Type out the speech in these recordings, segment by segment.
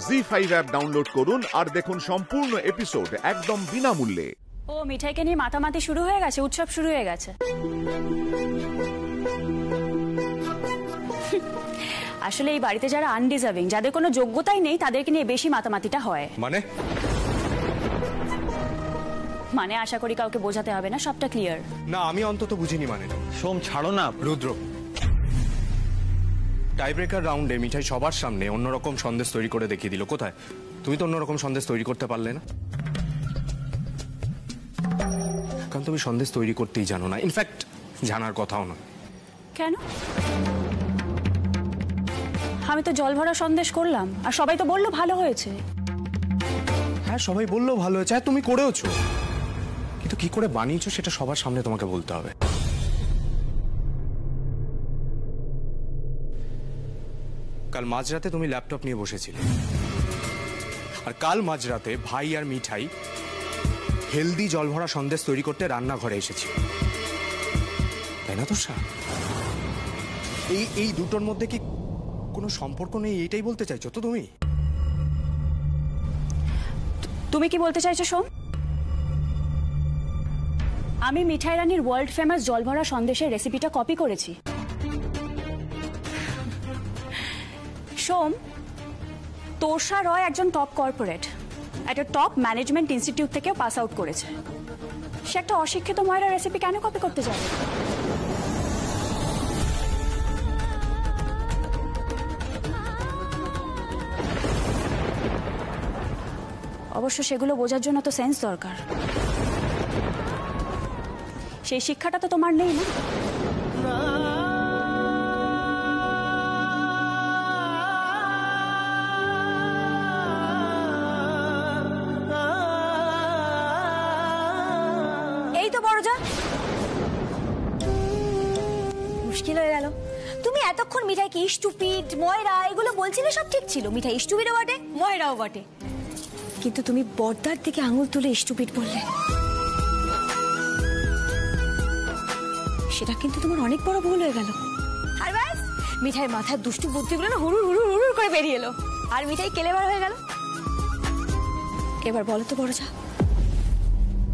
জি five app download করুন আর দেখুন সম্পূর্ণ এপিসোড একদম বিনামূল্যে। ও মিঠাইকে নিয়ে মাতামাতি শুরু হয়ে গেছে উৎসব শুরু হয়ে গেছে। আসলে এই বাড়িতে যারা আনডিজার্ভিং যাদের কোনো যোগ্যতাই নেই তাদেরকে নিয়ে বেশি মাতামাতিটা হয়। মানে? মানে আশা করি কাউকে বোঝাতে হবে না সবটা ক্লিয়ার না আমি অন্তত বুঝিনি মানে সোম ছাড়ো না। রুদ্র। টাইব্রেকার রাউন্ডে মিঠাই সবার সামনে অন্যরকম সন্দেশ তৈরি করে দেখিয়ে দিল। কোথায়? তুমি তো অন্যরকম সন্দেশ তৈরি করতে পারলে না। কারণ তুমি সন্দেশ তৈরি করতেই জানো না। ইনফ্যাক্ট জানার কথাও না। কেন? আমি তো জল ভরা সন্দেশ করলাম আর সবাই তো বলল ভালো হয়েছে। হ্যাঁ সবাই বলল ভালো হয়েছে। হ্যাঁ তুমি করেওছো। কিন্তু কি করে বানিয়েছো সেটা সবার সামনে তোমাকে বলতে হবে। কাল মাঝরাতে তুমি ল্যাপটপ নিয়ে বসেছিলে। আর কাল মাঝরাতে ভাই আর মিঠাই হেলদি জলভরা সন্দেশ তৈরি করতে রান্নাঘরে এসেছি তাই না তোষা? এই এই দুটোর মধ্যে কি কোনো সম্পর্ক নেই এইটাই বলতে চাইছো তো তুমি? তুমি কি বলতে চাইছো সোম? আমি মিঠাই রানীর ওয়ার্ল্ড ফেমাস জলভরা সন্দেশের রেসিপিটা কপি করেছি। সোম, তোষা রয় একজন টপ কর্পোরেট একটা টপ ম্যানেজমেন্ট ইনস্টিটিউট থেকেও পাস আউট করেছে। সে একটা অশিক্ষিত ময়রা রেসিপি কেন কপি করতে যাবে? অবশ্য সেগুলো বোঝার জন্য তো সেন্স দরকার। সেই শিক্ষাটা তো তোমার নেই না? তো মুশকিল হয়ে গেল। তুমি এতক্ষণ মিঠাইকে স্টুপিড ময়রা, এগুলো বলছিলে সব ঠিক ছিল। মিঠাই স্টুপিডও বটে, ময়রাও বটে। কিন্তু তুমি বর্দার থেকে আঙুল তুলে স্টুপিড বললে। সেটা কিন্তু তোমার অনেক বড় ভুল হয়ে গেল। আর ব্যাস, মিঠাইয়ের মাথার দুষ্টু বুদ্ধিগুলো না হুড়ুর হুড়ুর হুড়ুর করে বেরিয়ে এলো। আর মিঠাই কেলেবার হয়ে গেল। এবার বলো তো বড়জা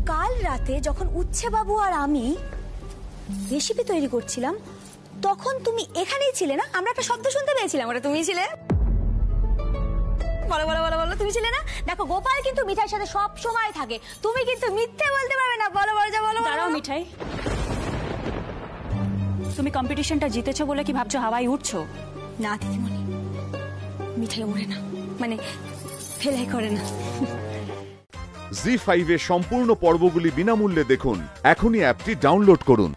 কাল রাতে যখন উচ্ছে বাবু আর আমি রেসিপি তৈরি করছিলাম তখন তুমি এখানেই ছিলে না? আমরা একটা শব্দ শুনতে পেয়েছিলাম। ওটা তুমি ছিলে? বলো বলো বলো বলো তুমি ছিলে না? দেখো গোপাল কিন্তু মিঠাইয়ের সাথে সব সময় থাকে। তুমি কিন্তু মিথ্যে বলতে পারবে না। বলো বলো যা বলো বলো, দাঁড়াও মিঠাই। তুমি কম্পিটিশনটা জিতেছো বলে কি ভাবছ হাওয়ায় উঠছো? না দিদিমণি। মিঠাই ওড়ে না। মানে ফেলাই করে না। জি ফাইভের সম্পূর্ণ পর্বগুলি বিনামূল্যে দেখুন। এখনই অ্যাপটি ডাউনলোড করুন।